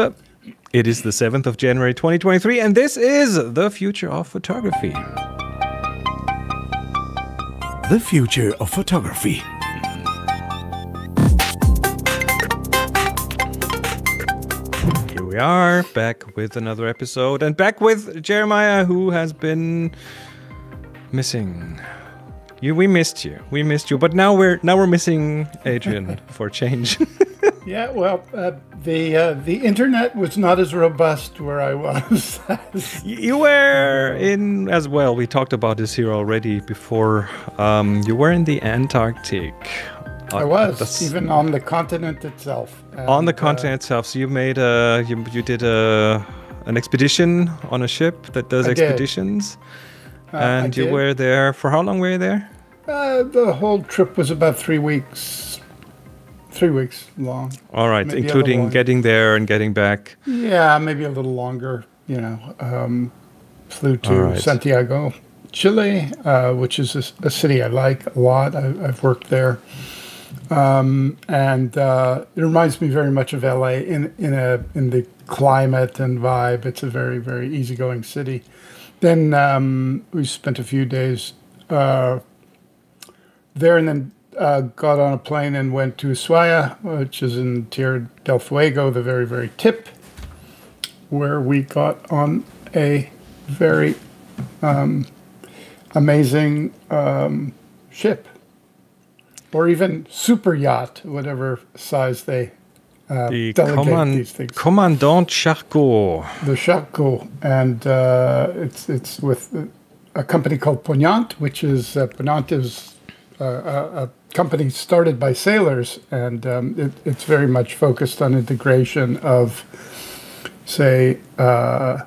It is the 7th of January 2023, and this is the future of photography. The future of photography. Here we are, back with another episode, and back with Jeremiah, who has been missing. You, we missed you. We missed you, but now we're now we're missing Adrian for change. Yeah, well, uh, the uh, the internet was not as robust where I was. you were in as well. We talked about this here already before. Um, you were in the Antarctic. I was That's even on the continent itself. And, on the uh, continent uh, itself. So you made a you, you did a an expedition on a ship that does I expeditions, uh, and you were there for how long? Were you there? Uh, the whole trip was about three weeks three weeks long. All right, maybe including getting there and getting back. Yeah, maybe a little longer. You know, um, flew to right. Santiago, Chile, uh, which is a, a, city I like a lot. I, have worked there, um, and uh, it reminds me very much of LA in in a in the climate and vibe. It's a very very easygoing city. Then um, we spent a few days uh, there, and then uh, got on a plane and went to Ushuaia, which is in Tierra del Fuego, the very, very tip, where we got on a very um, amazing um, ship, or even super yacht, whatever size they uh, the delegate command, these things. Commandant Charcot. The Charcot, and uh, it's it's with a company called Ponant, which is uh, Ponant is a, a company started by sailors, and um, it, it's very much focused on integration of, say, uh,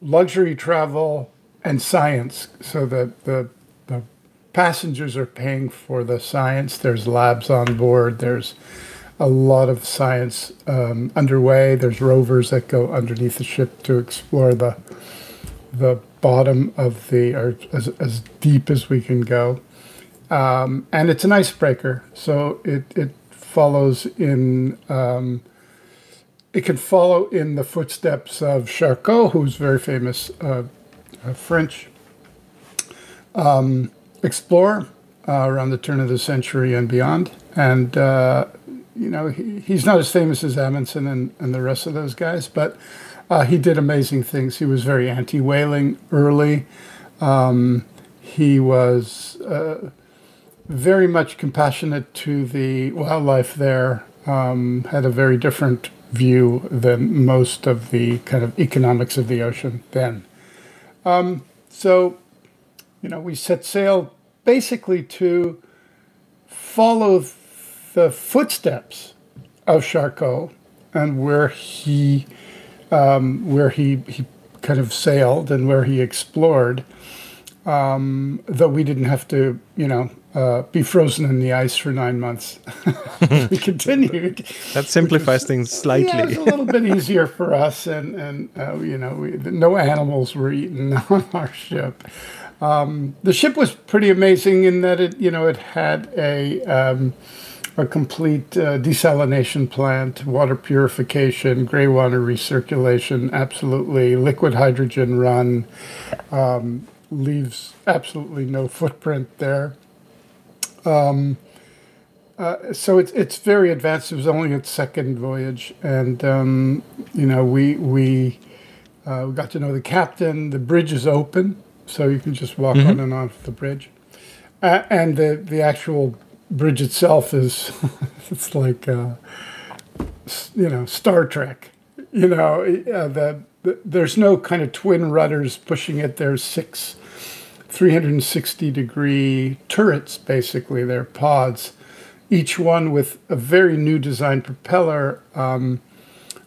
luxury travel and science, so that the, the passengers are paying for the science. There's labs on board. There's a lot of science um, underway. There's rovers that go underneath the ship to explore the the bottom of the or as, as deep as we can go. Um, and it's an icebreaker, so it, it follows in um, it can follow in the footsteps of Charcot, who's very famous uh, French um, explorer uh, around the turn of the century and beyond. And uh, you know he, he's not as famous as Amundsen and, and the rest of those guys, but uh, he did amazing things. He was very anti-whaling early. Um, he was uh, very much compassionate to the wildlife there, um, had a very different view than most of the kind of economics of the ocean then. Um, so, you know, we set sail basically to follow the footsteps of Charcot and where he um, where he, he kind of sailed and where he explored. Um, though we didn't have to, you know, uh, be frozen in the ice for nine months. we continued. That simplifies was, things slightly. Yeah, it was a little bit easier for us, and and uh, you know, we, no animals were eaten on our ship. Um, the ship was pretty amazing in that it, you know, it had a um, a complete uh, desalination plant, water purification, gray water recirculation, absolutely liquid hydrogen run. Um, leaves absolutely no footprint there. Um, uh, so it's it's very advanced. It was only its second voyage, and um, you know we we uh, we got to know the captain. The bridge is open, so you can just walk mm-hmm. on and off the bridge, uh, and the the actual bridge itself is it's like uh, you know Star Trek. You know uh, the, the there's no kind of twin rudders pushing it. There's six 360 degree turrets, basically. They're pods, each one with a very new design propeller, um,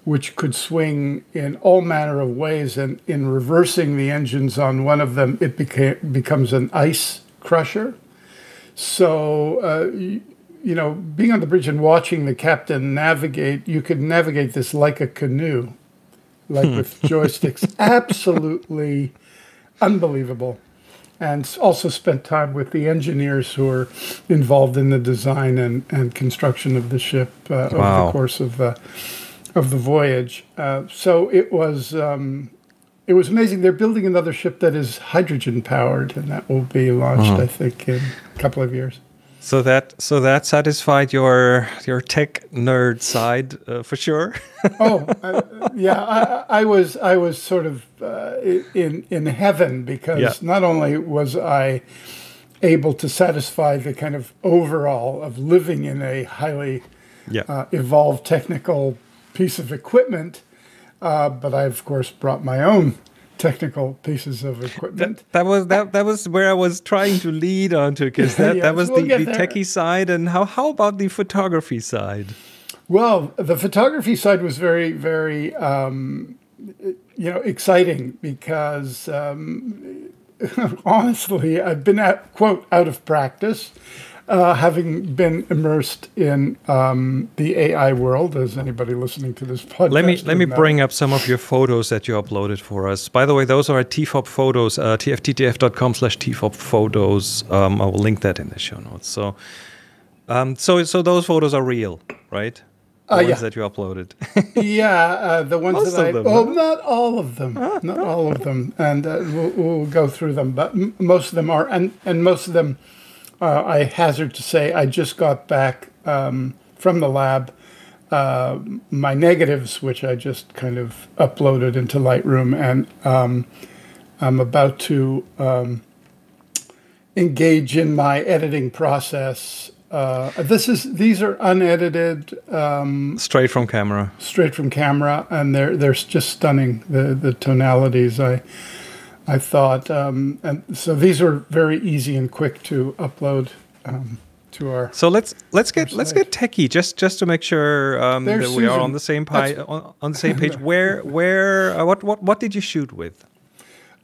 which could swing in all manner of ways. And in reversing the engines on one of them, it beca- becomes an ice crusher. So, uh, you, you know, being on the bridge and watching the captain navigate, you could navigate this like a canoe, like hmm. with joysticks. Absolutely unbelievable and also spent time with the engineers who were involved in the design and, and construction of the ship uh, wow. over the course of the of the voyage. Uh, so it was um, it was amazing. They're building another ship that is hydrogen powered, and that will be launched, I think, in a couple of years. So that so that satisfied your your tech nerd side uh, for sure. oh, uh, yeah. I, I was I was sort of uh, in in heaven because Yeah. not only was I able to satisfy the kind of overall of living in a highly yeah. uh, evolved technical piece of equipment, uh, but I of course brought my own technical pieces of equipment. that was that that was where I was trying to lead onto because that, Yes, that was we'll the, the techie side and how how about the photography side? Well, the photography side was very, very, um, you know, exciting because um, honestly, I've been at quote out of practice, uh, having been immersed in um, the AI world. As anybody listening to this podcast, Let me let me know. bring up some of your photos that you uploaded for us. By the way, those are tfop photos, uh, tfttf.com slash tfop photos. Um, I will link that in the show notes. So, um, so so those photos are real, right? The Uh, ones yeah. that you uploaded. Yeah, uh, the ones Most that I them, oh, huh? not all of them, not all of them, and uh, we'll, we'll go through them. But m- most of them are, and and most of them, uh, I hazard to say, I just got back um, from the lab. Uh, my negatives, which I just kind of uploaded into Lightroom, and um, I'm about to um, engage in my editing process. Uh, this is these are unedited. Um, Straight from camera. straight from camera, and they're they're just stunning. The the tonalities. I I thought, um, and so these are very easy and quick to upload um, to our. So let's let's get let's get techie just just to make sure um, that There's we are on the same pi- on, on the same page. Where where uh, what what what did you shoot with?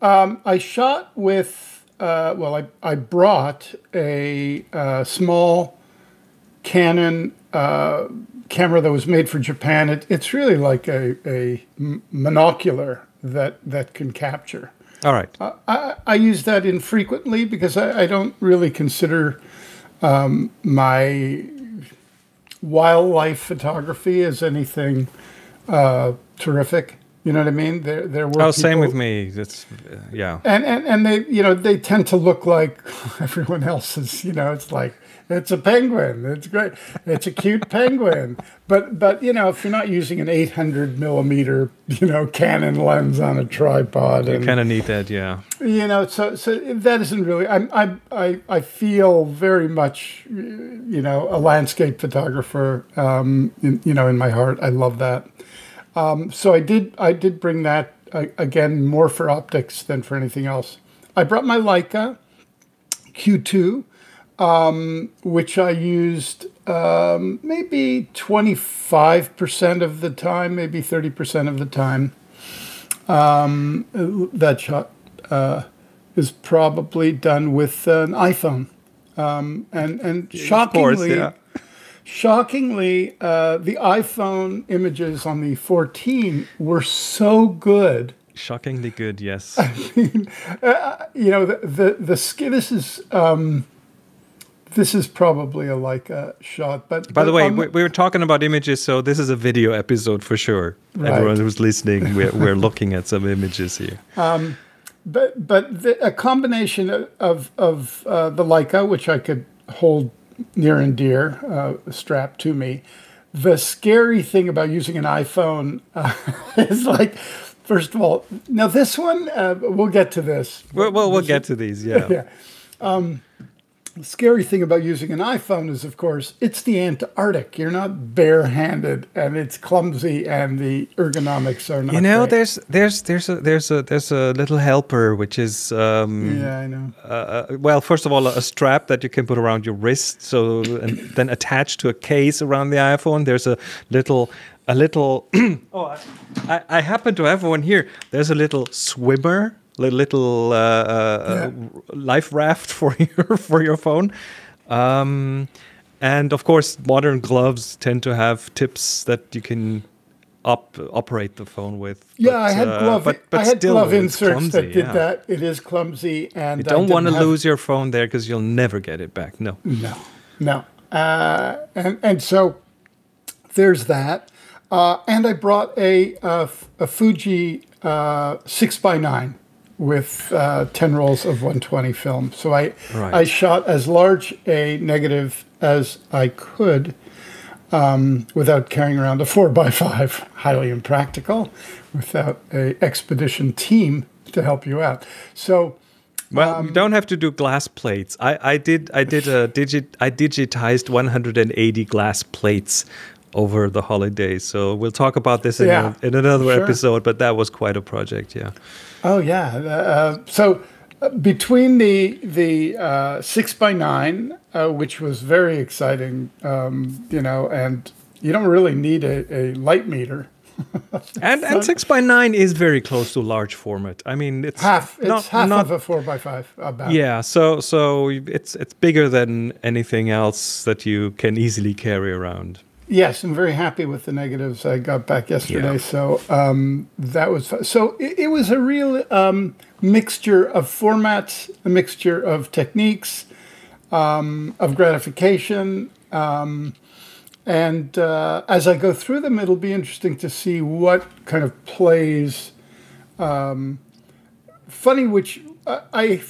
I shot with. Uh, well, I I brought a uh, small Canon uh, camera that was made for Japan. It, it's really like a a monocular that that can capture. All right. I, I use that infrequently because I, I don't really consider um, my wildlife photography as anything uh, terrific. You know what I mean? There, there were Oh, same with me. It's uh, yeah. and, and and they you know they tend to look like everyone else's you know it's like it's a penguin. It's great. It's a cute penguin. But but you know if you're not using an 800 millimeter you know canon lens on a tripod you Kind of need that. Yeah. you know so so that isn't really I'm, I I I feel very much you know a landscape photographer um in, you know in my heart. I love that. Um so I did I did bring that uh, again more for optics than for anything else. I brought my Leica Q2 um which I used um maybe 25% of the time maybe 30% of the time um that shot uh, is probably done with an iPhone. Um, and and Of course. shockingly, Yeah. shockingly, uh, the iPhone images on the 14 were so good. Shockingly good. Yes. I mean, You know, the the, the This is um, this is probably a Leica shot. But By the way, we, we were talking about images, so this is a video episode for sure. Right. Everyone who's listening, we're, we're looking at some images here. but but the, a combination of of, of uh, the Leica, which I could hold near and dear, uh, strapped to me. The scary thing about using an iPhone uh, is like, first of all, now this one uh, we'll get to this. Well, well we'll get to these. Yeah. Yeah. Um, the scary thing about using an iPhone is, of course, it's the Antarctic. You're not barehanded, and it's clumsy, and the ergonomics are not. You know, great. there's there's there's a there's a there's a little helper which is um, Yeah, I know. uh, uh, well, first of all, a strap that you can put around your wrist, so and then attached to a case around the iPhone. There's a little a little. oh, I, I happen to have one here. There's a little swimmer, little uh, uh, uh, life raft for your for your phone. Um, and of course, modern gloves tend to have tips that you can op- operate the phone with. Yeah, But, I had uh, glove. but, but I had still, glove inserts clumsy, that did yeah. that. It is clumsy, and You don't want to have- lose your phone there because you'll never get it back. No. No, no, uh, and and so there's that. Uh, and I brought a, a, a Fuji uh, 6 by 9 with uh, 10 rolls of 120 film. So I, Right. I shot as large a negative as I could um, without carrying around a 4 by 5 highly impractical, without a expedition team to help you out. So Well, Um, you don't have to do glass plates. I, I did I did a digit I digitized 180 glass plates over the holidays. So we'll talk about this in, Yeah, a, in another sure. episode. But that was quite a project. Yeah. Oh yeah. Uh, so uh, between the the uh, six by nine, uh, which was very exciting, um, you know, and you don't really need a, a light meter. And and six by nine is very close to large format. I mean, it's Half. It's not, half not of a four by five. About. Yeah, so so it's it's bigger than anything else that you can easily carry around. Yes, I'm very happy with the negatives I got back yesterday. Yeah. So um, that was fu- so. It, it was a real um, mixture of formats, a mixture of techniques, um, of gratification, um, and uh, as I go through them, it'll be interesting to see what kind of plays. Um, funny, which uh, I.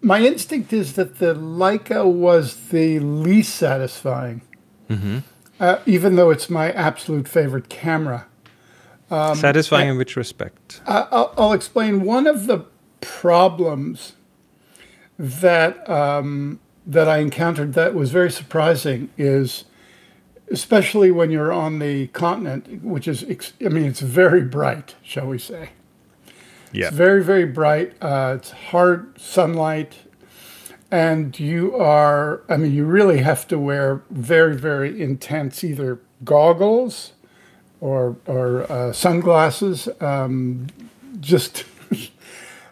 My instinct is that the Leica was the least satisfying uh, even though it's my absolute favorite camera. Satisfying in which respect? I, I'll, I'll explain one of the problems that um, that I encountered that was very surprising is, especially when you're on the continent, which is, ex- I mean, it's very bright, shall we say? Yeah. It's very, very bright. Uh, it's hard sunlight. And you are, I mean, you really have to wear very, very intense either goggles or, or uh, sunglasses. Um, just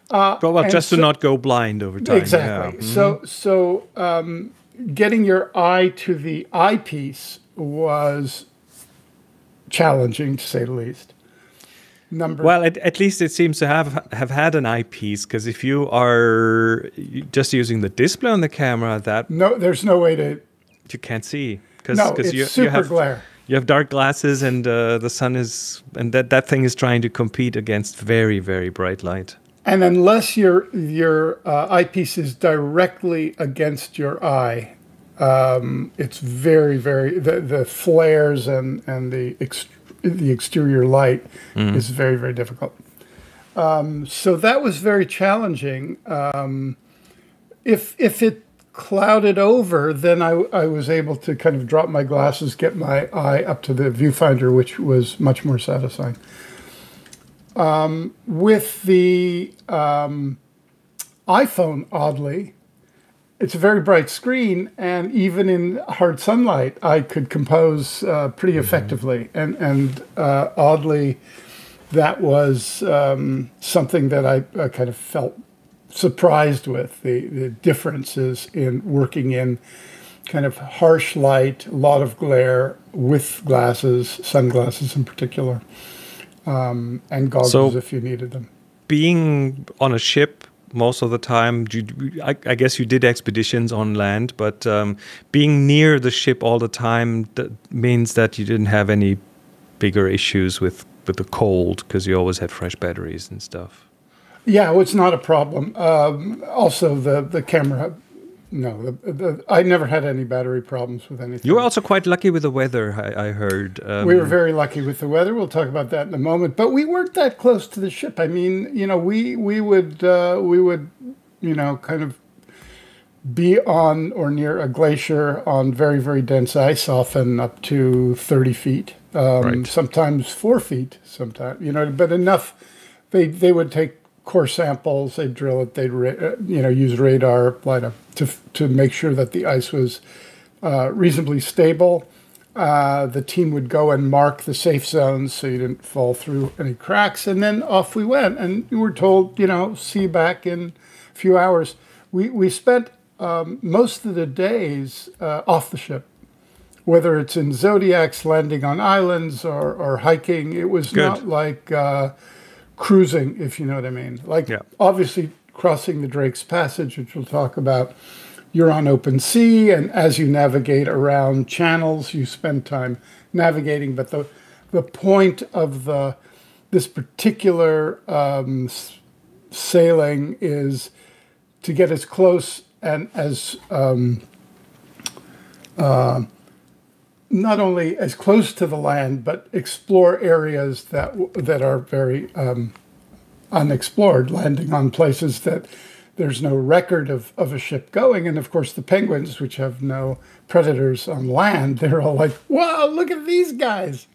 But well, and just to not go blind over time. exactly. Yeah. So, so um, getting your eye to the eyepiece was challenging, to say the least. Number Well, at, at least it seems to have have had an eyepiece because if you are just using the display on the camera, that no, there's no way to. you can't see because No, it's you, super you have glare. you have dark glasses and uh, the sun is and that that thing is trying to compete against very very bright light. And unless your your uh, eyepiece is directly against your eye, um, it's very very the, the flares and and the the exterior light is very very difficult. Um, so that was very challenging. Um, if if it clouded over, then I, I was able to kind of drop my glasses, get my eye up to the viewfinder, which was much more satisfying with the um, iPhone, oddly, it's a very bright screen, and even in hard sunlight, I could compose uh, pretty effectively. And and uh, oddly, that was um, something that I, I kind of felt surprised with the, the differences in working in kind of harsh light, a lot of glare with glasses, sunglasses in particular, um, and goggles So- if you needed them. being on a ship most of the time I, guess you did expeditions on land but um, being near the ship all the time that means that you didn't have any bigger issues with with the cold because you always had fresh batteries and stuff Yeah, well, it's not a problem. Um, also, the the camera. No, the, the, I never had any battery problems with anything. you were also quite lucky with the weather i, I heard um, we were very lucky with the weather. We'll talk about that in a moment. But we weren't that close to the ship. I mean, you know, we we would uh, we would, you know, kind of be on or near a glacier on very very dense ice, often up to thirty feet, um, Right. sometimes four feet, sometimes you know, but enough. They they would take core samples, they'd drill it, they'd uh, you know use radar lidar to to make sure that the ice was uh, reasonably stable. Uh, the team would go and mark the safe zones so you didn't fall through any cracks, and then off we went. And we were told, you know, see you back in a few hours. We we spent um, most of the days uh, off the ship, whether it's in zodiacs, landing on islands, or or hiking. It was Good. not like uh, cruising, if you know what I mean. Like Yeah. obviously crossing the Drake's Passage, which we'll talk about. You're on open sea, and as you navigate around channels, you spend time navigating. But the the point of the this particular um, sailing is to get as close and as um, uh, not only as close to the land, but explore areas that that are very um, unexplored, landing on places that there's no record of, of a ship going. And of course, the penguins, which have no predators on land, they're all like, wow, look at these guys.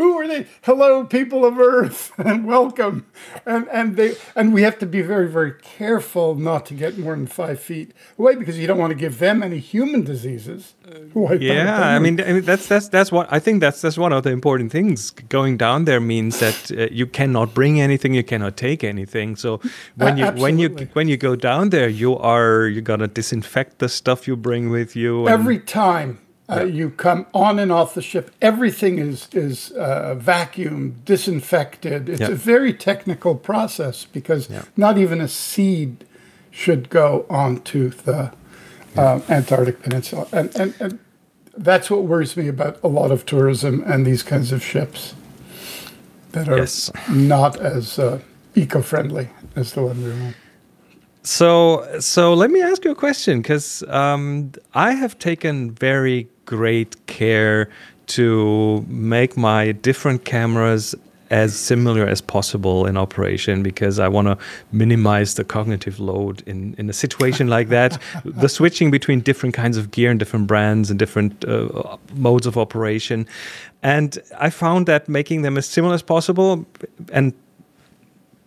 Who are they? Hello, people of Earth, and welcome. And and they and we have to be very very careful not to get more than five feet away because you don't want to give them any human diseases. Wipe Yeah, I mean, I mean that's that's that's what I think that's that's one of the important things. Going down there means that uh, you cannot bring anything, you cannot take anything. So when you when you when you go down there, you are you gotta disinfect the stuff you bring with you. and- Every time uh, you come on and off the ship, everything is is uh, vacuumed, disinfected. It's Yeah. a very technical process because Yeah. not even a seed should go onto the uh, Antarctic Peninsula, and, and and that's what worries me about a lot of tourism and these kinds of ships that are Yes. not as uh, eco-friendly as the one we're on. So, so let me ask you a question because um, I have taken very great care to make my different cameras as similar as possible in operation because I want to minimize the cognitive load in, in a situation like that. the switching between different kinds of gear and different brands and different uh, modes of operation. And I found that making them as similar as possible and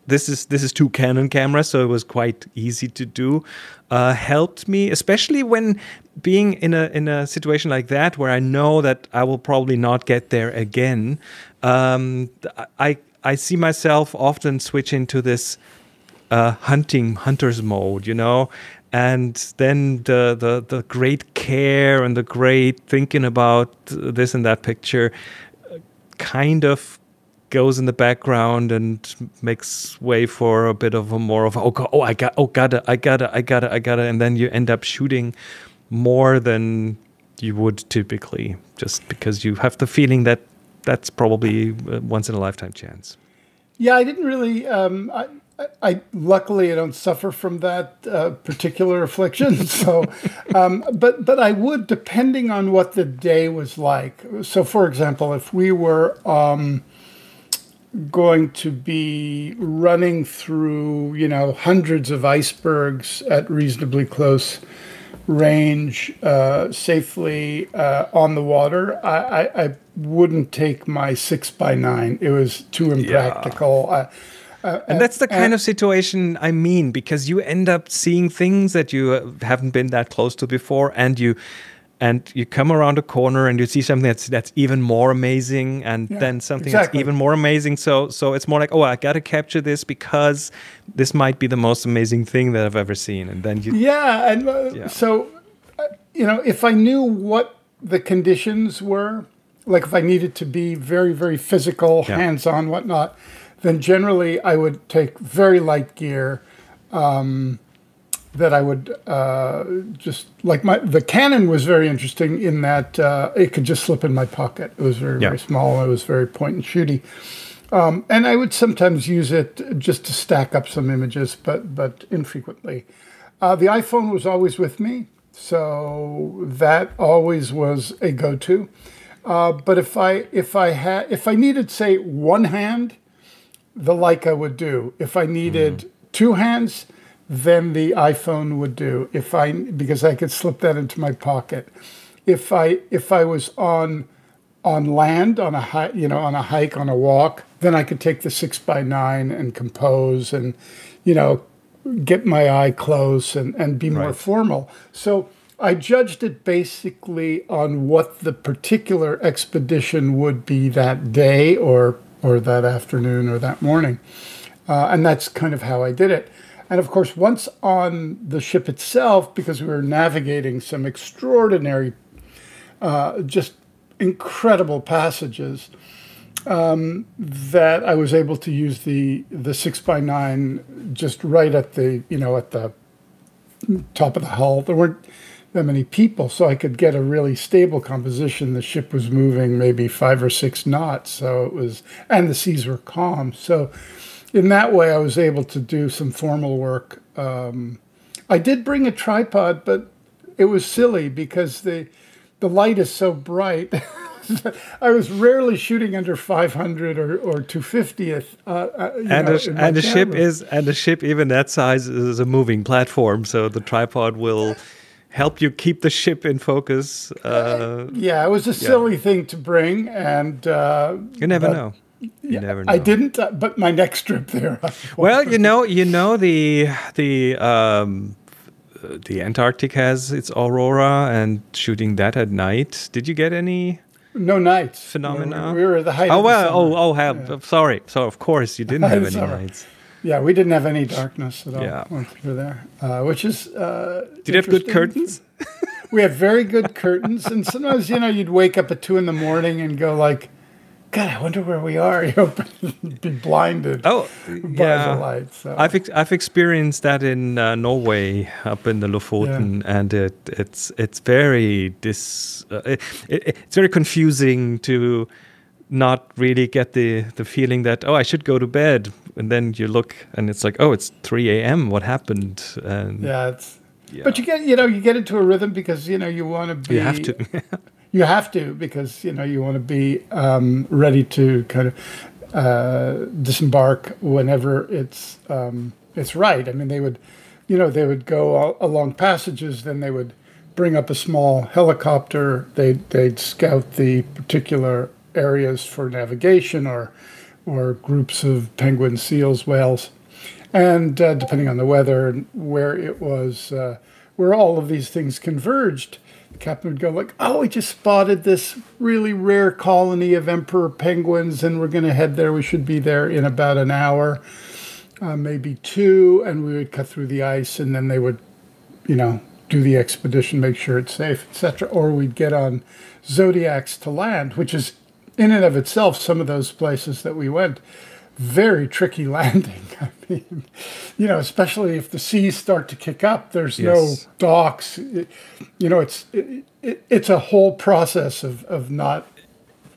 this is this is two Canon cameras, so it was quite easy to do. Uh, helped me, especially when being in a in a situation like that where I know that I will probably not get there again. Um, I I see myself often switch into this uh, hunting hunter's mode, you know, and then the, the the great care and the great thinking about this and that picture uh, kind of goes in the background and makes way for a bit of a more of oh oh I got oh got it I got it I got it I got it and then you end up shooting more than you would typically just because you have the feeling that that's probably a once in a lifetime chance. Yeah, I didn't really. Um, I, I, luckily I don't suffer from that uh, particular affliction. So, um, but but I would, depending on what the day was like. So, for example, if we were um, going to be running through, you know, hundreds of icebergs at reasonably close range uh, safely uh, on the water, I, I, I wouldn't take my six by nine. It was too impractical. I, uh, And that's the kind of situation I mean, because you end up seeing things that you uh, haven't been that close to before, and you and you come around a corner and you see something that's that's even more amazing, and Yeah, then something that's even more amazing. So so it's more like, oh, I got to capture this because this might be the most amazing thing that I've ever seen, and then you Yeah, and uh, Yeah. so uh, you know, if I knew what the conditions were, like if I needed to be very, very physical, Yeah. hands-on, whatnot, then generally I would take very light gear. Um, that I would uh, just like my the Canon was very interesting in that uh, it could just slip in my pocket. It was very Yeah. very small. It was very point and shooty. Um, and I would sometimes use it just to stack up some images, but but infrequently. Uh, the iPhone was always with me, so that always was a go-to. Uh, but if I if I had if I needed say one hand, the Leica would do. If I needed two hands, then the iPhone would do. If I because I could slip that into my pocket. If I if I was on on land on a high, you know, on a hike, on a walk, then I could take the six by nine and compose and, you know, get my eye close and, and be more Right. formal. So I judged it basically on what the particular expedition would be that day or or that afternoon or that morning. Uh, and that's kind of how I did it. And of course, once on the ship itself, because we were navigating some extraordinary, uh, just incredible passages, um, that I was able to use the the six by nine just right at the you know at the top of the hull. There weren't that many people, so I could get a really stable composition. The ship was moving maybe five or six knots, so it was, and the seas were calm. So, in that way, I was able to do some formal work. Um, I did bring a tripod, but it was silly because the the light is so bright. I was rarely shooting under 500 or, or 250th. Uh, uh, and know, the, and the ship is and the ship even that size is a moving platform, so the tripod will help you keep the ship in focus. Uh, yeah, it was a silly thing to bring, and uh, you never know. You never know. I didn't, uh, but my next trip there. Well, you know, you know the the um, the Antarctic has its aurora, and shooting that at night. Did you get any? no nights. Phenomena? We, we were at the height. Oh well. Oh oh. Have sorry. So of course you didn't have any nights. Yeah, we didn't have any darkness at all Yeah. when we were there, uh, which is. Uh, Did you have good curtains? We had very good curtains, and sometimes you know you'd wake up at two in the morning and go like, "God, I wonder where we are." You know, be blinded Oh by yeah. the lights. So. I've ex- I've experienced that in uh, Norway, up in the Lofoten, and it it's it's very dis uh, it, it, it's very confusing to not really get the the feeling that oh I should go to bed, and then you look and it's like oh it's three a.m. What happened? And yeah, it's. Yeah. But you get you know you get into a rhythm because you know you want to be you have to. You have to because you know you want to be um, ready to kind of uh, disembark whenever it's um, it's right. I mean, they would, you know, they would go al- along passages, then they would bring up a small helicopter. They they'd scout the particular areas for navigation or or groups of penguins, seals, whales, and uh, depending on the weather and where it was, uh, where all of these things converged, captain would go like, "Oh, we just spotted this really rare colony of emperor penguins, and we're going to head there. We should be there in about an hour, uh, maybe two, And we would cut through the ice, and then they would, you know, do the expedition, make sure it's safe, etc. Or we'd get on zodiacs to land, which is in and of itself some of those places that we went very tricky landing. I mean, you know, especially if the seas start to kick up, there's Yes. no docks. It- you know, it's it, it, it's a whole process of, of not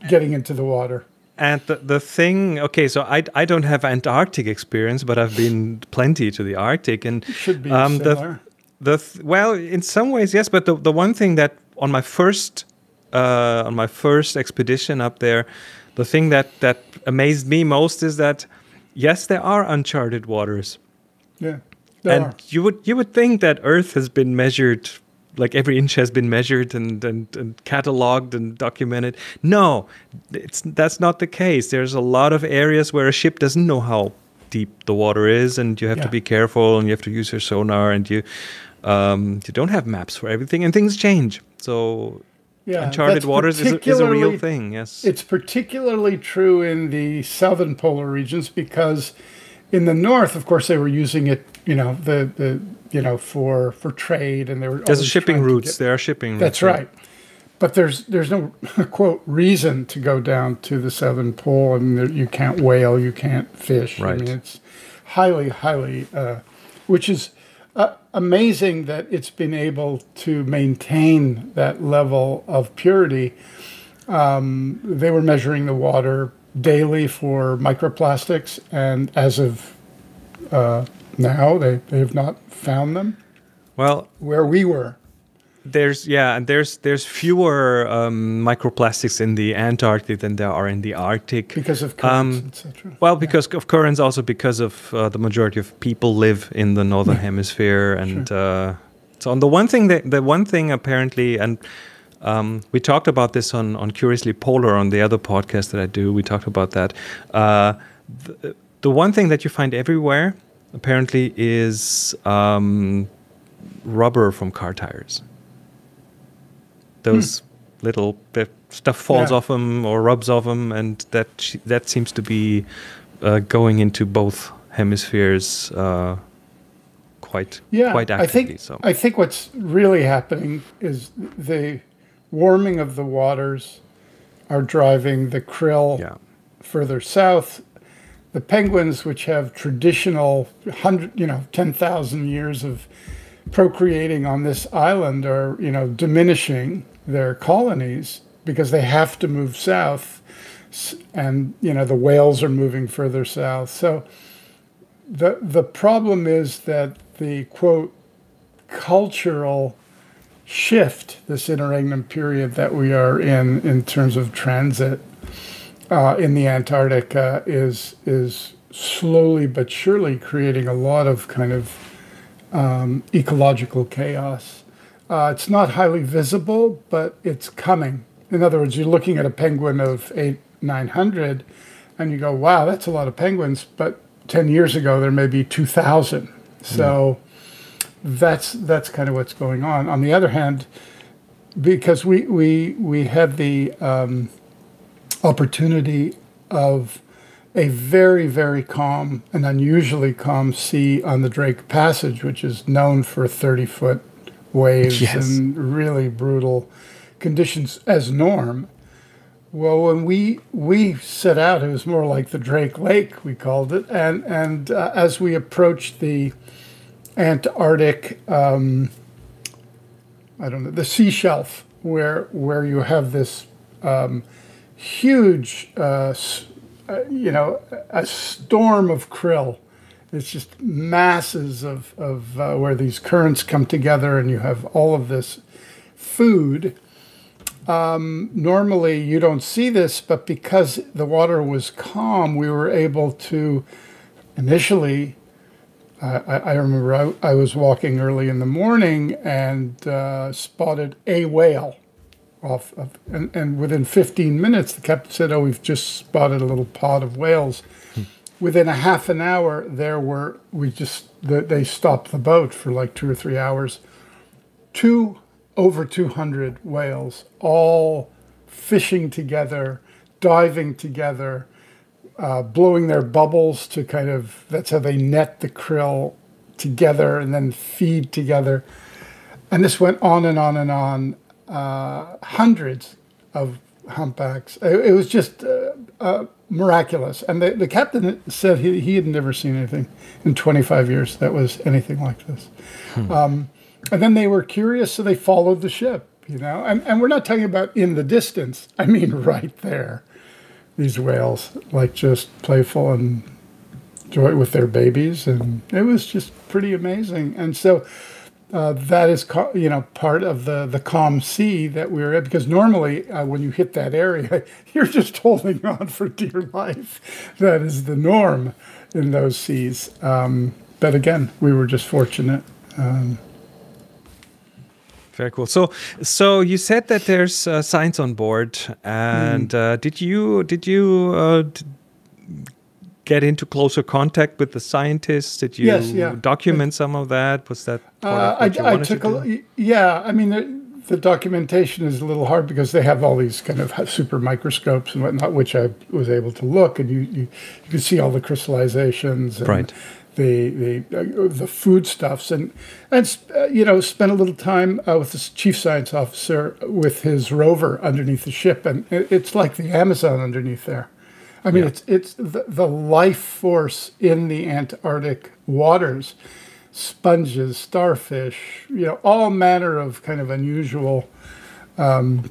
getting into the water. And the, the thing, okay, so I, I don't have Antarctic experience, but I've been plenty to the Arctic, and Should be um, the similar. the th- well, in some ways, yes, but the the one thing that on my first uh, on my first expedition up there, the thing that that amazed me most is that yes, there are uncharted waters, yeah, there and are. you would you would think that Earth has been measured, like every inch has been measured and and, and cataloged and documented. No, it's that's not the case. There's a lot of areas where a ship doesn't know how deep the water is, and you have to be careful, and you have to use your sonar, and you um, you don't have maps for everything, and things change. So Yeah, uncharted waters is a, is a real thing. Yes. It's particularly true in the southern polar regions because in the north, of course, they were using it, you know, the, the you know, for for trade and they were There's shipping routes. get- there are shipping That's routes. yeah. right. But there's there's no quote reason to go down to the southern pole, and there, you can't whale, you can't fish. Right. I mean, it's highly, highly, uh, which is uh, amazing that it's been able to maintain that level of purity. Um, they were measuring the water daily for microplastics, and as of uh, now, they, they have not found them Well, where we were. There's yeah, and there's there's fewer um, microplastics in the Antarctic than there are in the Arctic. because of currents, Um, etc. well, because of currents, also because of uh, the majority of people live in the northern hemisphere, and uh, so on the one thing that the one thing apparently, and um, we talked about this on on Curiously Polar on the other podcast that I do. We talked about that. Uh, the, the one thing that you find everywhere apparently is um, rubber from car tires. Those little bit stuff falls Yeah. off them or rubs off them, and that sh- that seems to be uh, going into both hemispheres uh, quite yeah, quite I actively. think so I think what's really happening is the warming of the waters are driving the krill yeah, further south. The penguins, which have traditional hundred, you know, ten thousand years of procreating on this island are, you know, diminishing their colonies because they have to move south and you know the whales are moving further south so the the problem is that the quote cultural shift this interregnum period that we are in in terms of transit uh, in the Antarctica is is slowly but surely creating a lot of kind of um, ecological chaos. Uh, it's not highly visible, but it's coming. In other words, you're looking at a penguin of eight, 900, and you go, wow, that's a lot of penguins. But 10 years ago, there may be 2,000. So yeah. that's that's kind of what's going on. On the other hand, because we we we had the um, opportunity of a very, very calm and unusually calm sea on the Drake Passage, which is known for 30 foot waves yes. and really brutal conditions as norm. Well, when we we set out, it was more like the Drake Lake, we called it, and and uh, as we approached the Antarctic, um, I don't know, the sea shelf, where where you have this um, huge uh, uh, you know, a storm of krill. It's just masses of, of uh, where these currents come together and you have all of this food. Um, normally you don't see this, but because the water was calm, we were able to initially. Uh, I, I, remember I, I, was walking early in the morning and uh, spotted a whale off of, and, and within 15 minutes, the captain said, "Oh, we've just spotted a little pod of whales." Within a half an hour, there were we just the, they stopped the boat for like two or three hours. Two over 200 whales, all fishing together, diving together, uh, blowing their bubbles to kind of that's how they net the krill together and then feed together. And this went on and on and on uh, hundreds of humpbacks. It, it was just uh, uh, miraculous. And the, the captain said he, he had never seen anything in 25 years that was anything like this. Hmm. Um, and then they were curious, so they followed the ship, you know. And, and we're not talking about in the distance, I mean right there. These whales, like just playful and joy with their babies. And it was just pretty amazing. And so, uh, that is you know part of the the calm sea that we're at because normally uh, when you hit that area you're just holding on for dear life that is the norm in those seas um, but again we were just fortunate um, very cool. So, so you said that there's uh, science on board, and mm. did you did you uh, get into closer contact with the scientists? Did you yes, yeah. document some of that? Was that uh, I, I, took to a yeah. I mean, the, the, documentation is a little hard because they have all these kind of super microscopes and whatnot, which I was able to look, and you you, you can see all the crystallizations and right. the the uh, the foodstuffs and and uh, you know spent a little time uh, with the chief science officer with his rover underneath the ship, and it's like the Amazon underneath there. I mean, yeah. it's it's the, the life force in the Antarctic waters, sponges, starfish, you know, all manner of kind of unusual um,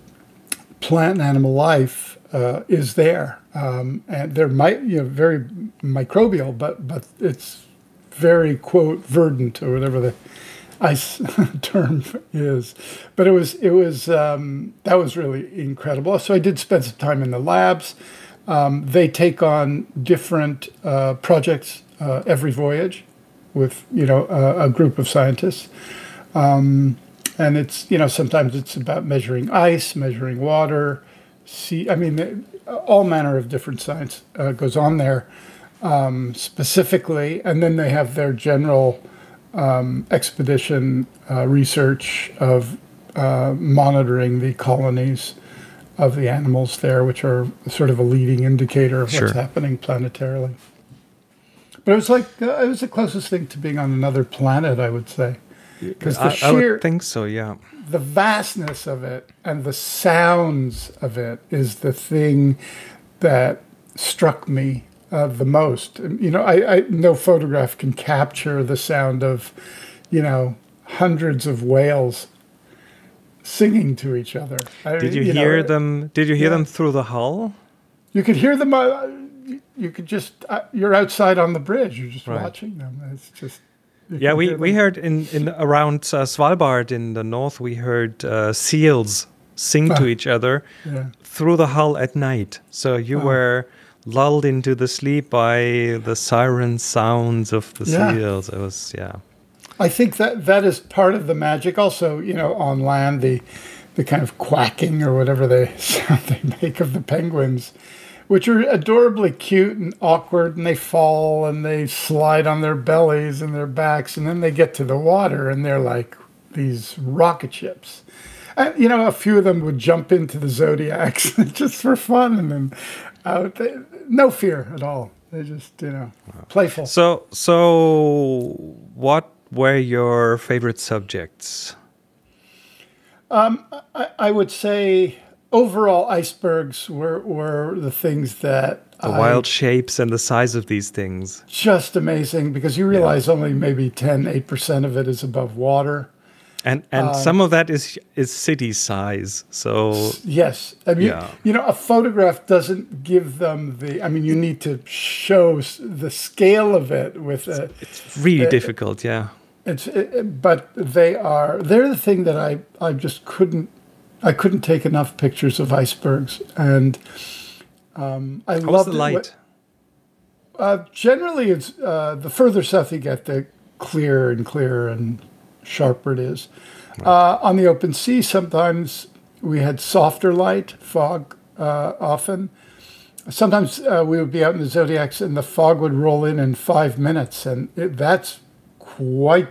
plant and animal life uh, is there, um, and they're mi- you know very microbial, but but it's very quote verdant or whatever the ice term is. But it was it was um, that was really incredible. So I did spend some time in the labs. Um, they take on different uh, projects uh, every voyage with you know a, a group of scientists. Um, and it's you know sometimes it's about measuring ice, measuring water, sea. I mean, all manner of different science uh, goes on there um, specifically, and then they have their general um, expedition uh, research of uh, monitoring the colonies of the animals there, which are sort of a leading indicator of what's happening planetarily. But it was like uh, it was the closest thing to being on another planet, I would say, because the I, sheer I would think so, yeah. The vastness of it and the sounds of it is the thing that struck me uh, the most. You know, I, I no photograph can capture the sound of, you know, hundreds of whales singing to each other. I- Did you, know, hear them? Did you hear yeah. them through the hull? You could hear them. Uh, you- you could just. Uh, you're outside on the bridge. You're just Right. watching them. It's just. Yeah, we, hear we heard in, in around uh, Svalbard in the north, we heard uh, seals sing to Ah. each other Yeah. through the hull at night. So you Oh. were lulled into the sleep by the siren sounds of the Yeah. seals. It was yeah. I think that that is part of the magic. Also, you know, on land, the the kind of quacking or whatever they sound they make of the penguins, which are adorably cute and awkward, and they fall and they slide on their bellies and their backs, and then they get to the water and they're like these rocket ships. And, you know, a few of them would jump into the zodiacs just for fun, and then out. They, no fear at all. They just, you know, playful. So so what were your favorite subjects? I, I would say overall icebergs were, were the things that The I- wild shapes and the size of these things. just amazing because you realize only maybe 10 8% of it is above water And and Um, some of that is is city size. So yes i mean Yeah. you know a photograph doesn't give them the i mean you need to show the scale of it with a it's really Uh, difficult, yeah. It's, it, it- but they are they're the thing that I I just couldn't I couldn't take enough pictures of icebergs and um, I love the light? Uh, generally, it's uh, the further south you get, the clearer and clearer and sharper it is. Uh, on the open sea, sometimes we had softer light, fog uh, often. Sometimes uh, we would be out in the zodiacs and the fog would roll in in five minutes, and it, that's quite.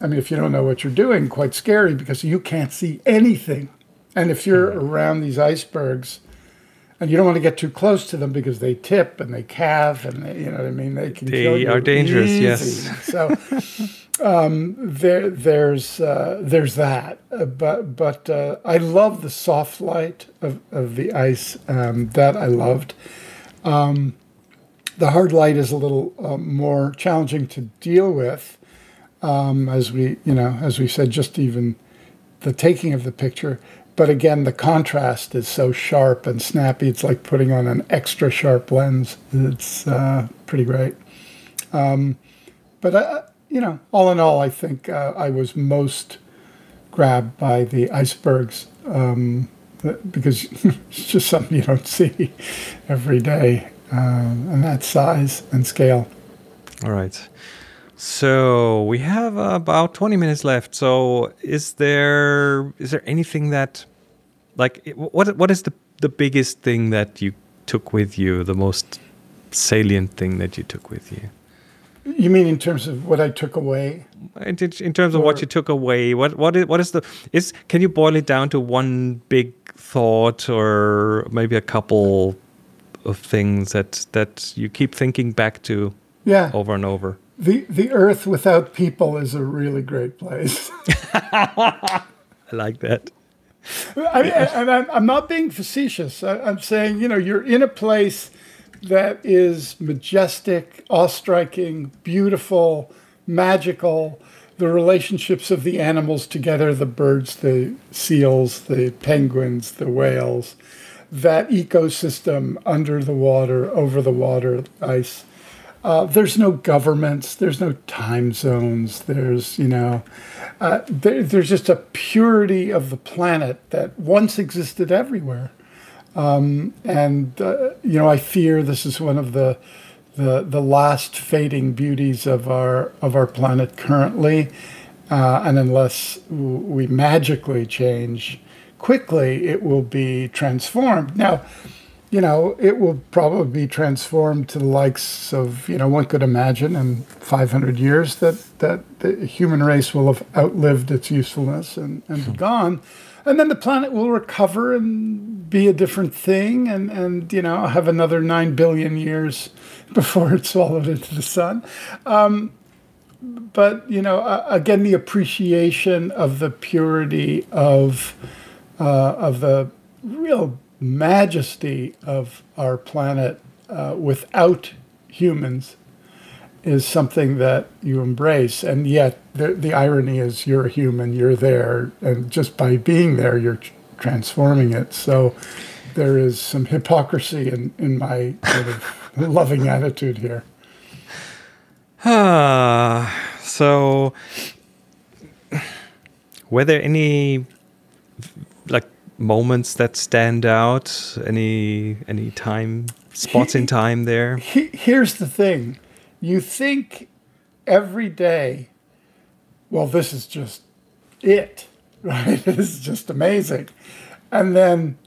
I mean, if you don't know what you're doing, quite scary because you can't see anything. And if you're around these icebergs, and you don't want to get too close to them because they tip and they calve and they, you know what I mean. They can They kill you are dangerous, yes. So um, there, there's uh, there's that. Uh, but but uh, I love the soft light of, of the ice. Um, that I loved. Um, the hard light is a little uh, more challenging to deal with, um, as we you know as we said, just even the taking of the picture. But again, the contrast is so sharp and snappy. It's like putting on an extra sharp lens. It's uh, pretty great. Um, but I, you know, all in all, I think uh, I was most grabbed by the icebergs um, because it's just something you don't see every day, um, and that size and scale. All right. So we have about 20 minutes left. So is there is there anything that like what what is the the biggest thing that you took with you, the most salient thing that you took with you? You mean in terms of what I took away? In, in terms of what you took away, what what is, what is the is can you boil it down to one big thought or maybe a couple of things that that you keep thinking back to Yeah. over and over? The the Earth without people is a really great place. I like that. I, and I'm, I'm not being facetious. I, I'm saying, you know, you're in a place that is majestic, awe-striking, beautiful, magical. The relationships of the animals together, the birds, the seals, the penguins, the whales, that ecosystem under the water, over the water, ice. Uh, there's no governments. There's no time zones. There's, you know, uh, there, there's just a purity of the planet that once existed everywhere. Um, and, uh, you know, I fear this is one of the, the, the last fading beauties of our, of our planet currently. Uh, and unless we magically change quickly, it will be transformed. Now, you know, it will probably be transformed to the likes of, you know, one could imagine in 500 years that, that the human race will have outlived its usefulness and, and gone. And then the planet will recover and be a different thing and, and, you know, have another 9 billion years before it's swallowed into the sun. Um, but, you know, uh, again, the appreciation of the purity of, uh, of the real majesty of our planet uh, without humans is something that you embrace, and yet the the irony is you're a human, you're there, and just by being there, you're transforming it. So there is some hypocrisy in in my sort of loving attitude here. Ah, so were there any moments that stand out? Any any time spots in time there? He, here's the thing you think every day, well, this is just it, right? This is just amazing. And then,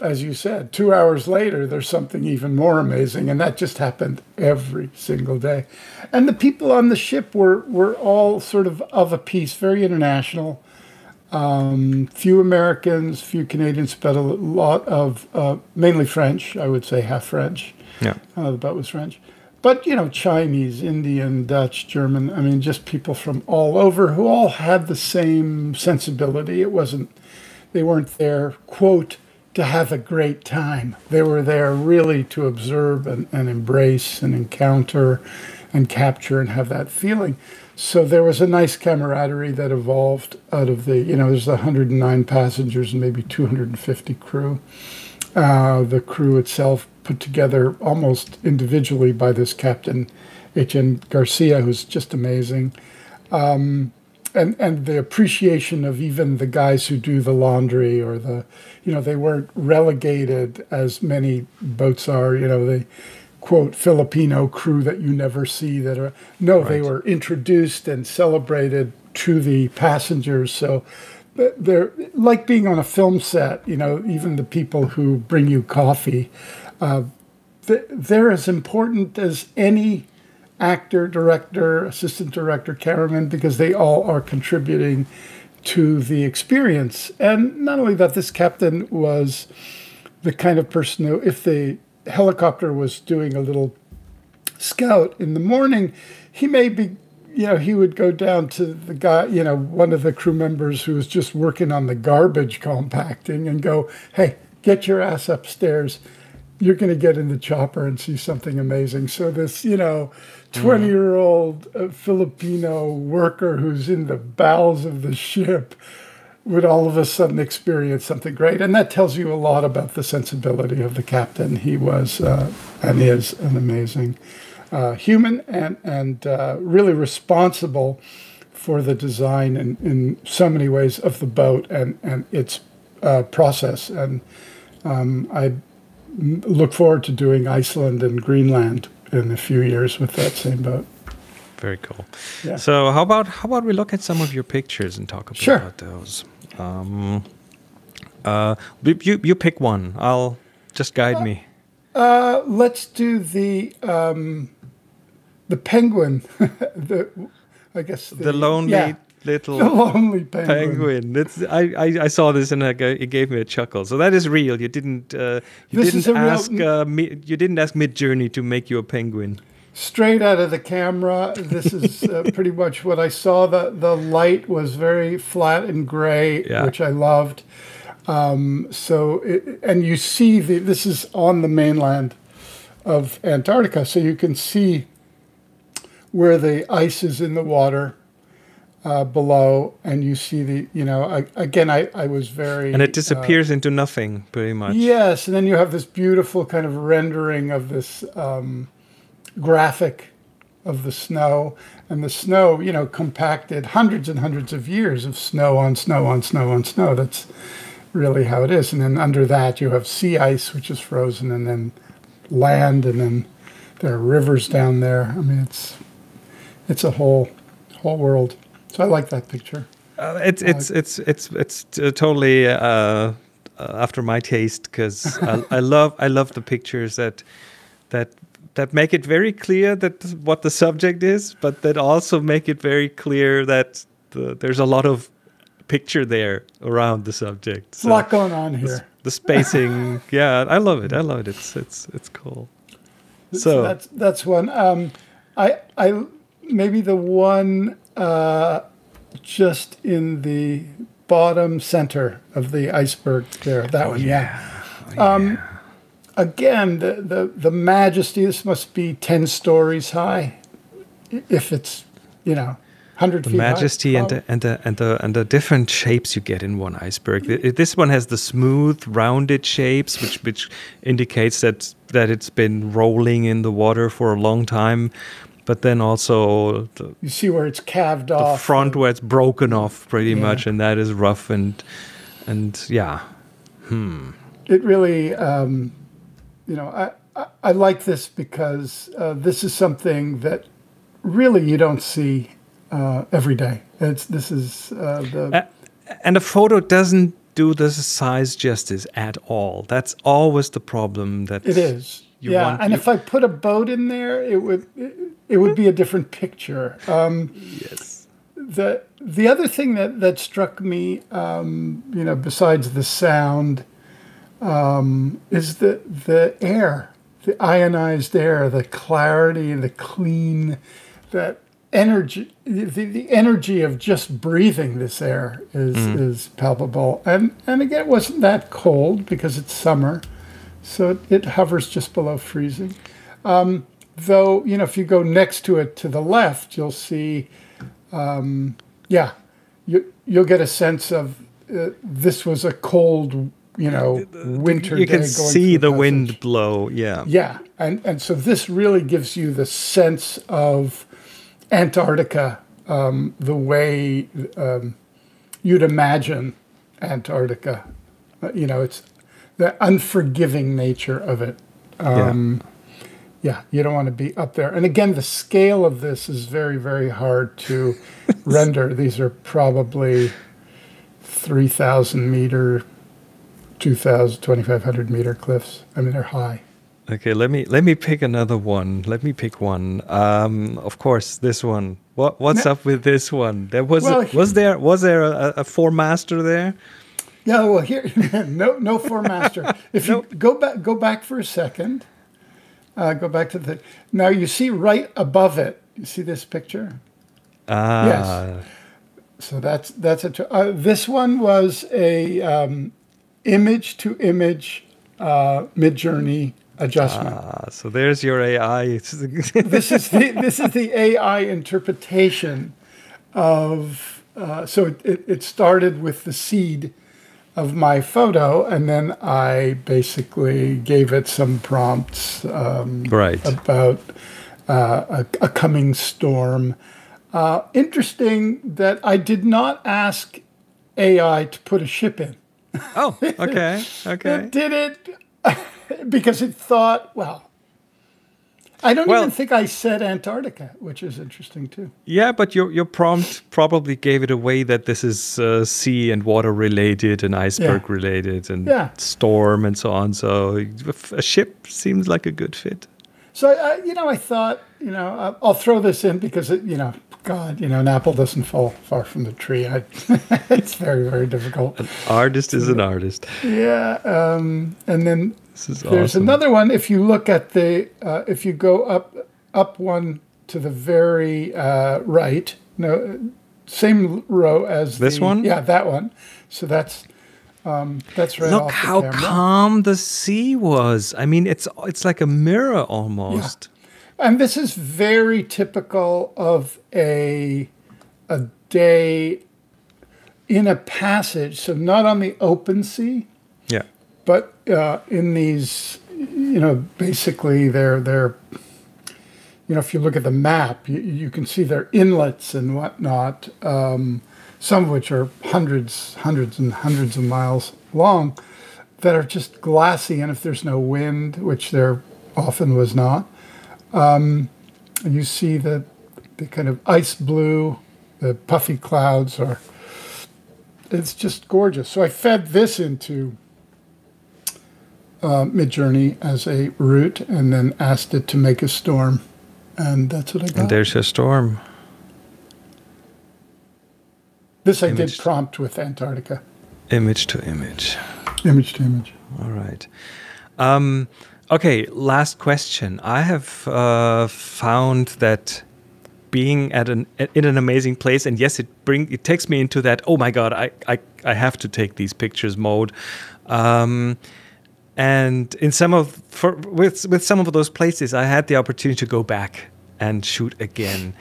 as you said, two hours later, there's something even more amazing. And that just happened every single day. And the people on the ship were, were all sort of of a piece, very international. Um, few Americans, few Canadians, but a lot of uh, mainly French, I would say half French. Yeah. Uh, the boat was French. But, you know, Chinese, Indian, Dutch, German, I mean, just people from all over who all had the same sensibility. It wasn't, they weren't there, quote, to have a great time. They were there really to observe and, and embrace and encounter and capture and have that feeling. So there was a nice camaraderie that evolved out of the, you know, there's 109 passengers and maybe 250 crew. Uh, the crew itself put together almost individually by this captain, hn Garcia, who's just amazing. Um, and, and the appreciation of even the guys who do the laundry or the, you know, they weren't relegated as many boats are, you know, they, quote Filipino crew that you never see that are no right. they were introduced and celebrated to the passengers so they're like being on a film set you know even the people who bring you coffee uh, they're as important as any actor director assistant director cameraman because they all are contributing to the experience and not only that this captain was the kind of person who if they helicopter was doing a little scout in the morning, he may be, you know, he would go down to the guy, you know, one of the crew members who was just working on the garbage compacting and go, hey, get your ass upstairs. You're going to get in the chopper and see something amazing. So, this, you know, 20 year old uh, Filipino worker who's in the bowels of the ship would all of a sudden experience something great. And that tells you a lot about the sensibility of the captain. He was uh, and is an amazing uh, human and, and uh, really responsible for the design in, in so many ways of the boat and, and its uh, process. And um, I look forward to doing Iceland and Greenland in a few years with that same boat. Very cool. Yeah. So how about how about we look at some of your pictures and talk about, sure. about those? Um, uh, you you pick one. I'll just guide uh, me. Uh, let's do the um, the penguin. the I guess the, the lonely yeah, little the lonely penguin. penguin. It's I, I, I saw this and it gave me a chuckle. So that is real. You didn't uh, you this didn't ask real... uh, you didn't ask Midjourney to make you a penguin straight out of the camera. This is uh, pretty much what I saw. The the light was very flat and gray, yeah. which I loved. Um, so, it, and you see the this is on the mainland of Antarctica, so you can see where the ice is in the water uh, below, and you see the you know I, again I I was very and it disappears uh, into nothing pretty much. Yes, and then you have this beautiful kind of rendering of this. Um, graphic of the snow and the snow you know compacted hundreds and hundreds of years of snow on snow on snow on snow. That's really how it is. And then under that you have sea ice which is frozen and then land and then there are rivers down there. I mean it's it's a whole whole world. So i like that picture. Uh, it's, it's, it's it's it's it's uh, totally uh, uh, after my taste because I, I love I love the pictures that that that make it very clear that what the subject is, but that also make it very clear that the, there's a lot of picture there around the subject. So a lot going on here. The, the spacing, yeah, I love it. I love it. It's it's it's cool. So, so that's that's one. Um, I I maybe the one uh, just in the bottom center of the iceberg there. That oh, one, yeah. yeah. Oh, yeah. Um, again, the, the, the majesty, this must be 10 stories high, if it's you know hundred the feet high, majesty and the, and the and the and the different shapes you get in one iceberg. This one has the smooth, rounded shapes, which which indicates that that it's been rolling in the water for a long time. But then also the, you see where it's calved the off. The front where it's broken off pretty Yeah. much, and that is rough and and yeah. Hmm. it really um, you know I, I i like this because uh, this is something that really you don't see uh, every day it's this is uh, the and a photo doesn't do the size justice at all. That's always the problem. That it is you yeah want- and you- if i put a boat in there it would it, it would be a different picture um, Yes. the the other thing that that struck me, um, you know, besides the sound, um, is the the air, the ionized air, the clarity, the clean, that energy, the, the energy of just breathing this air is is palpable. And and again, it wasn't that cold because it's summer, so it, it hovers just below freezing. Um, though, you know, if you go next to it to the left, you'll see yeah, you you'll get a sense of uh, this was a cold, you know, winter You can see the passage. wind blow. Yeah. Yeah, and and so this really gives you the sense of Antarctica, um, the way um, you'd imagine Antarctica. Uh, you know, it's the unforgiving nature of it. Um, yeah, you don't want to be up there. And again, the scale of this is very, very hard to render. These are probably 3,000 meter, 2,000, 2,500 meter cliffs. I mean, they're high. Okay, let me let me pick another one. Let me pick one. Um, of course, this one. What what's up with this one? There was Well, a, was there was there a, a four master there? Yeah, well, here, no, no four master. If you go back, go back for a second. Uh, go back to the. Now you see right above it. You see this picture. Ah, yes. So that's that's a. Uh, this one was a um, image to image uh, Midjourney adjustment. ah, so there's your AI. this is the this is the AI interpretation of. Uh, so it, it, it started with the seed of my photo, and then I basically gave it some prompts um, right. about uh, a, a coming storm. Uh, interesting that I did not ask AI to put a ship in. Oh, okay, okay. It did it because it thought, well, I don't Well- even think I said Antarctica, which is interesting too. Yeah, but your your prompt probably gave it away that this is uh, sea and water related and iceberg Yeah. related and Yeah. storm and so on. So a ship seems like a good fit. So, I, you know, I thought, you know, I'll throw this in because, it, you know, God, you know, an apple doesn't fall far from the tree. I, it's very, very difficult. An Artist is an artist. Yeah. Um, and then This is There's awesome. another one. If you look at the, uh, if you go up, up one to the very uh, right, no, same row as This the- one? Yeah, that one. So that's um, that's right. Look off the how camera. calm the sea was. I mean, it's it's like a mirror almost. And this is very typical of a a day in a passage. So not on the open sea, Yeah. but uh, in these, you know, basically they're they're, you know, if you look at the map, you, you can see their inlets and whatnot, um, some of which are hundreds, hundreds and hundreds of miles long, that are just glassy. And if there's no wind, which there often was not, um, you see the the kind of ice blue, the puffy clouds are. It's just gorgeous. So I fed this into uh, Midjourney as a root and then asked it to make a storm, and that's what I got. And there's a storm. this I image. did prompt with Antarctica, Image to image. image to image. All right. Um, okay, last question. I have uh, found that being at an in an amazing place, and yes, it bring it takes me into that. Oh my God, I I, I have to take these pictures mode. Um, and in some of for with with some of those places, I had the opportunity to go back and shoot again.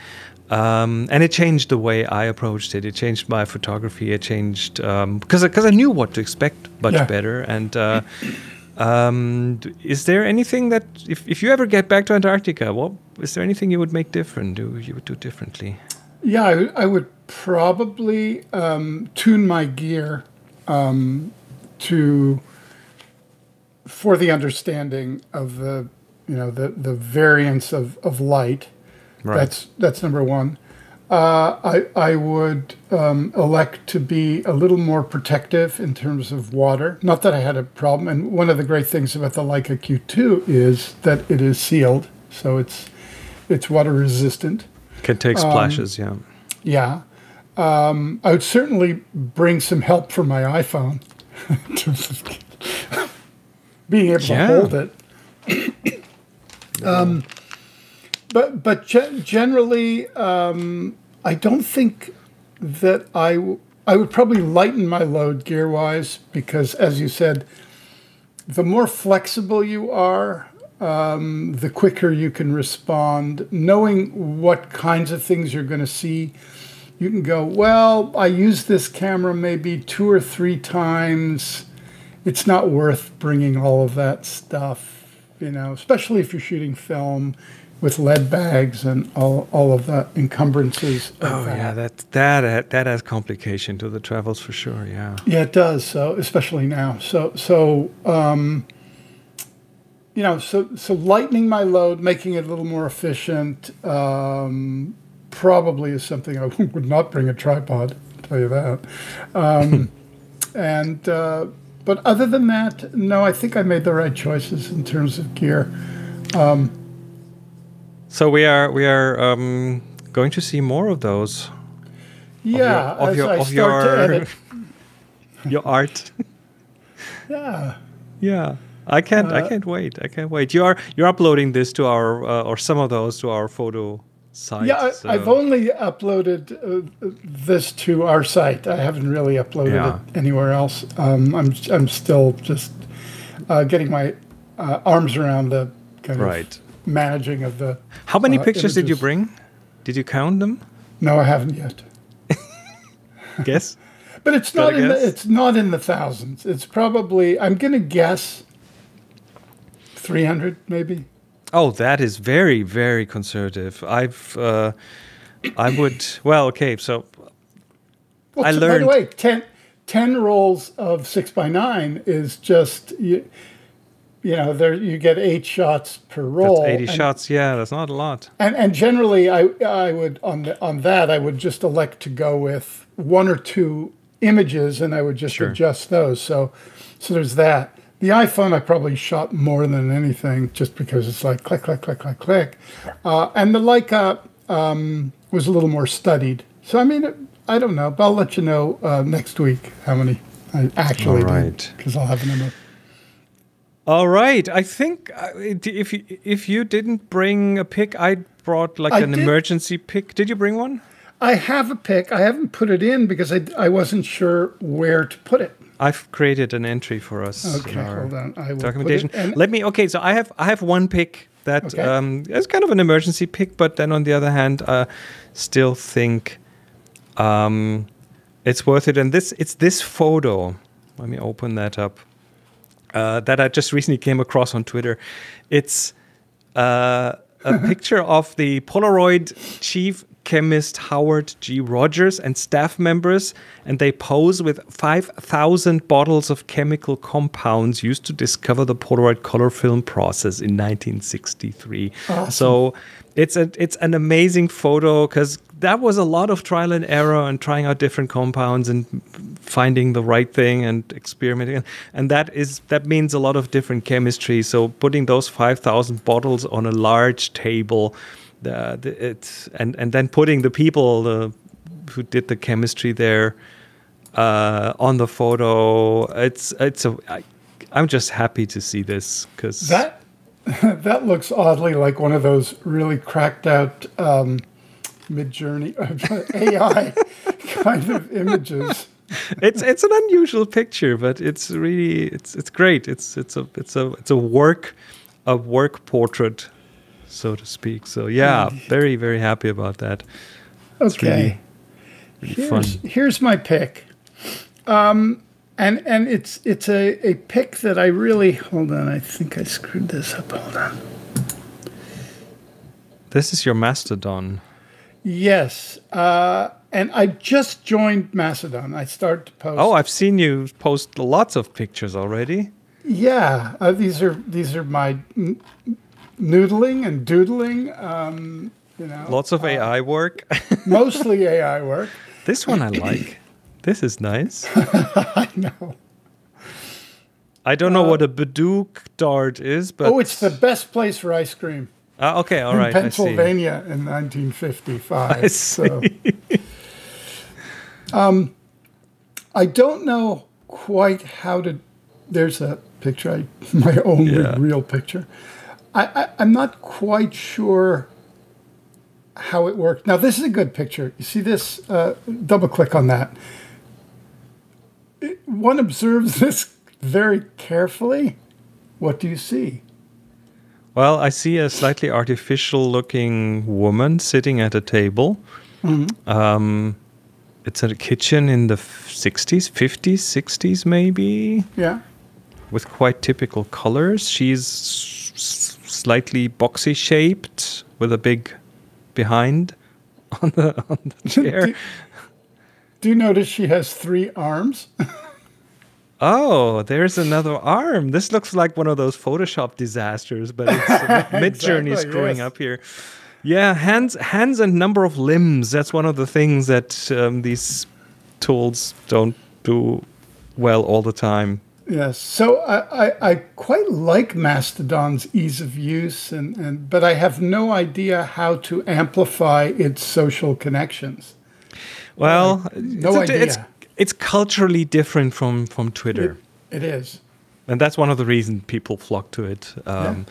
Um, and it changed the way I approached it. It changed my photography. It changed because because I knew what to expect much Yeah. better. And uh, um, is there anything that if, if you ever get back to Antarctica, what is there anything you would make different? Do you would do differently? Yeah, I, I would probably um, tune my gear um, to for the understanding of the you know the the variance of, of light. Right. That's that's number one. Uh, I I would um, elect to be a little more protective in terms of water. Not that I had a problem. And one of the great things about the Leica Q2 is that it is sealed, so it's it's water resistant. Can take splashes, yeah. Yeah. Um, I would certainly bring some help from my iPhone in being able Yeah. to hold it. um, but but ge- generally, um, I don't think that I w- I would probably lighten my load gear wise because, as you said, the more flexible you are, um, the quicker you can respond. Knowing what kinds of things you're going to see, you can go, well, I use this camera maybe two or three times. It's not worth bringing all of that stuff, you know, especially if you're shooting film with lead bags and all, all of the encumbrances. Of Oh that. yeah, that that that adds complication to the travels for sure. Yeah. Yeah, it does. So especially now. So so um, you know, so so lightening my load, making it a little more efficient, um, probably is something I would not bring a tripod. I'll tell you that. Um, and uh, but other than that, no, I think I made the right choices in terms of gear. So we are we are um, going to see more of those. Yeah, of your of your, edit. your art. Yeah. Yeah. I can't. I Uh, can't wait. I can't wait. You are you're uploading this to our uh, or some of those to our photo site. Yeah, I, so- I've only uploaded uh, this to our site. I haven't really uploaded Yeah. it anywhere else. Um, I'm I'm still just uh, getting my uh, arms around the kind Right. of managing of the. How many uh, pictures did you bring? Did you count them? No, I haven't yet. Guess. But it's not in guess? the it's not in the thousands. It's probably I'm gonna guess. Three hundred maybe. Oh, that is very very conservative. I've uh, I would well okay. So Well, I By learned- the way, 10, 10 rolls of six by nine is just you, you know there you get eight shots per roll. that's eighty and, shots. Yeah, that's not a lot. And and generally, I I would on the, on that I would just elect to go with one or two images, and I would just Sure. adjust those. So so there's that. The iPhone I probably shot more than anything, just because it's like click click click click click, uh, and the Leica um, was a little more studied. So I mean, I don't know, but I'll let you know uh, next week how many I actually All did because I'll have a number. All right. I think uh, if you, if you didn't bring a pick, I brought like I an did. emergency pick. Did you bring one? I have a pick. I haven't put it in because I, I wasn't sure where to put it. I've created an entry for us. Okay, hold on. I will documentation. Let me. Okay, so I have I have one pick that Okay. um, is kind of an emergency pick, but then on the other hand, uh, still think um, it's worth it. And this it's this photo. Let me open that up. Uh, that I just recently came across on Twitter. It's uh, a picture of the Polaroid chief chemist Howard G. Rogers and staff members, and they pose with 5,000 bottles of chemical compounds used to discover the Polaroid color film process in 1963. So it's a it's an amazing photo because that was a lot of trial and error and trying out different compounds and finding the right thing and experimenting. And that is that means a lot of different chemistry. So putting those 5000 bottles on a large table the it's and and then putting the people the, who did the chemistry there uh, on the photo it's it's a I, i'm just happy to see this because that that looks oddly like one of those really cracked out um, Midjourney AI kind of images. it's it's an unusual picture, but it's really it's it's great. It's it's a it's a it's a work a work portrait. so to speak. So yeah, very very happy about that. Okay. really- Really here's, fun. here's my pick. Um, and and it's it's a, a pick that I really hold on. I think I screwed this up. Hold on. This is your Mastodon. Yes. Uh, and I just joined Mastodon. I started to post. Oh, I've seen you post lots of pictures already. yeah. Uh, these are these are my n- noodling and doodling. Um, you know, Lots of AI work. mostly AI work. this one I like. This is nice. I know. I don't know what a Badook dart is, but Oh, it's the best place for ice cream. Ah, okay, all right. in right. I see. Pennsylvania in 1955. I So, um, I don't know quite how to. There's a picture, I, my only Yeah. real picture. I, I, I'm not quite sure how it worked. Now, this is a good picture. You see this? Uh, double click on that. One observes this very carefully. What do you see? Well, I see a slightly artificial looking woman sitting at a table. Mm-hmm. Um, it's a kitchen in the 60s, 50s, 60s, maybe, Yeah. with quite typical colors. She's slightly boxy shaped with a big behind on the, on the chair. Do, do you notice she has three arms? Oh, there's another arm. This looks like one of those Photoshop disasters, but it's Midjourney Exactly, screwing yes. up here. Yeah, hands, hands, and number of limbs. That's one of the things that um, these tools don't do well all the time. Yes. So I, I, I quite like Mastodon's ease of use, and, and but I have no idea how to amplify its social connections. Well, no it's, it's idea. it's culturally different from from Twitter. It is. and that's one of the reasons people flock to it. Um,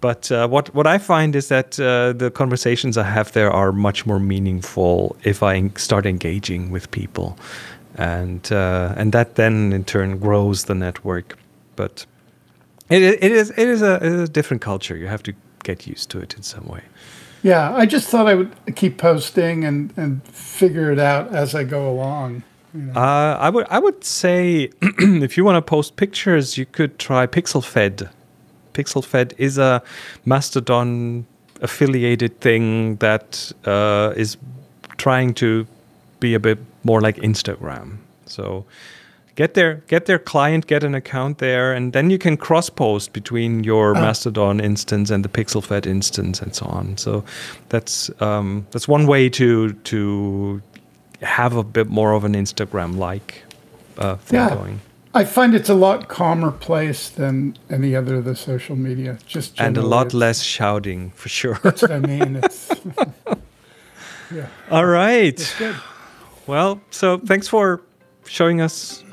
But uh, what what I find is that uh, the conversations I have there are much more meaningful if I start engaging with people, and uh, and that then in turn grows the network. But it, it is it is a, it is a different culture. You have to get used to it in some way. Yeah. I just thought I would keep posting and, and figure it out as I go along. Uh, I would I would say if you want to post pictures, you could try PixelFed. PixelFed is a Mastodon affiliated thing that uh, is trying to be a bit more like Instagram. So get their get their client, get an account there, and then you can cross post between your Mastodon instance and the PixelFed instance and so on. So that's um, that's one way to to have a bit more of an Instagram like uh, thing Yeah. going. I find it's a lot calmer place than any other of the social media. Just And a lot less shouting for sure. That's what I mean. It's yeah. All right. Well, so thanks for showing us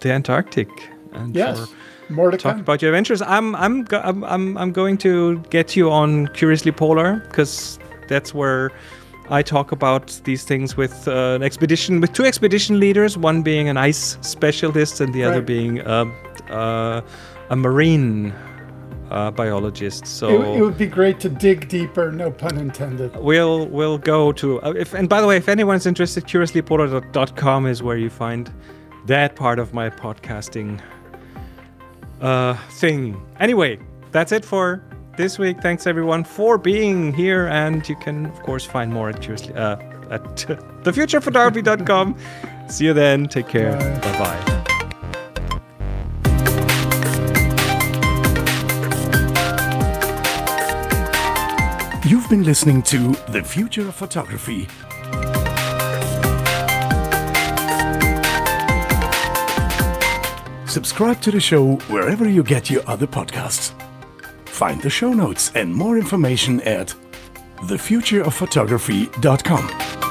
the Antarctic and Yes. More to talking come. about your adventures. I'm I'm go- I'm I'm, I'm going to get you on Curiously Polar because that's where I talk about these things with uh, an expedition with two expedition leaders, one being an ice specialist and the other being uh, a marine uh, biologist. So It, it would be great to dig deeper, no pun intended. we'll we'll go to uh, if and by the way if anyone's interested curiouslypolar.com is where you find that part of my podcasting uh thing. Anyway that's it for this week. Thanks everyone for being here. And you can of course find more at curiously uh at thefuturephotography.com see you then. Take care. Bye. bye bye You've been listening to The Future of Photography. Subscribe to the show wherever you get your other podcasts. Find the show notes and more information at thefutureofphotography.com.